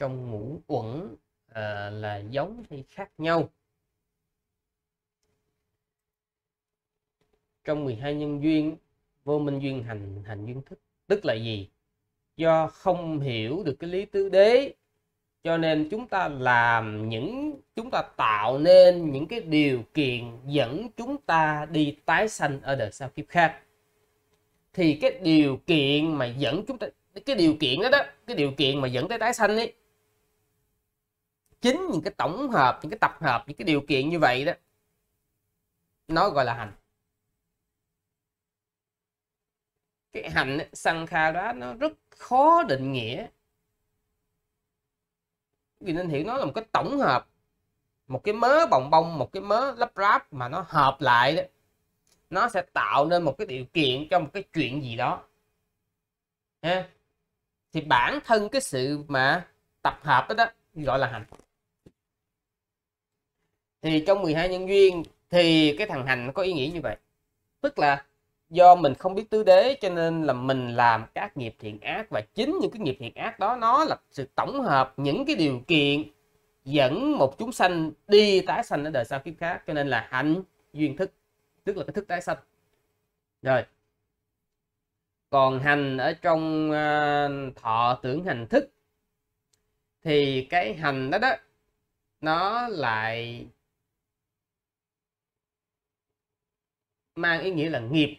trong ngũ uẩn à, là giống hay khác nhau. Trong 12 nhân duyên vô minh duyên hành hành duyên thức tức là gì? Do không hiểu được cái lý tứ đế cho nên chúng ta làm những chúng ta tạo nên những cái điều kiện dẫn chúng ta đi tái sanh ở đời sau kiếp khác. Thì cái điều kiện mà dẫn chúng ta cái điều kiện đó đó cái điều kiện mà dẫn tới tái sanh ấy chính những cái tổng hợp những cái tập hợp những cái điều kiện như vậy đó nó gọi là hành. Cái hành sanh kha đó nó rất khó định nghĩa. Vì nên hiểu nó là một cái tổng hợp một cái mớ bồng bông một cái mớ lắp ráp mà nó hợp lại đó. Nó sẽ tạo nên một cái điều kiện cho một cái chuyện gì đó. Ha thì bản thân cái sự mà tập hợp đó, đó gọi là hành thì trong 12 nhân duyên thì cái thằng hành nó có ý nghĩa như vậy. Tức là do mình không biết tứ đế cho nên là mình làm các nghiệp thiện ác và chính những cái nghiệp thiện ác đó nó là sự tổng hợp những cái điều kiện dẫn một chúng sanh đi tái sanh ở đời sau kiếp khác. Cho nên là hạnh duyên thức tức là cái thức tái sanh. Rồi. Còn hành ở trong uh, thọ tưởng hành thức thì cái hành đó đó nó lại mang ý nghĩa là nghiệp.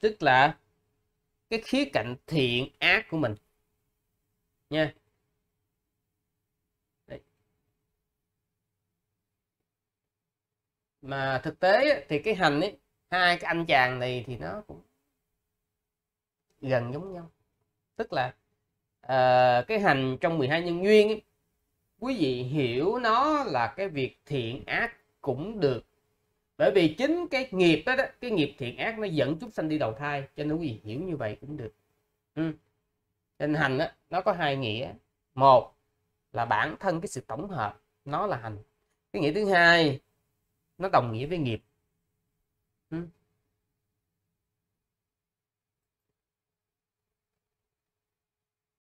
Tức là cái khía cạnh thiện ác của mình. Nha. Đấy. mà thực tế thì cái hành ấy hai cái anh chàng này thì nó cũng gần giống nhau. Tức là uh, cái hành trong 12 nhân duyên ấy, quý vị hiểu nó là cái việc thiện ác cũng được bởi vì chính cái nghiệp đó, đó cái nghiệp thiện ác nó dẫn chúng sanh đi đầu thai cho nên quý vị hiểu như vậy cũng được ừ. nên hành đó, nó có hai nghĩa một là bản thân cái sự tổng hợp nó là hành cái nghĩa thứ hai nó đồng nghĩa với nghiệp.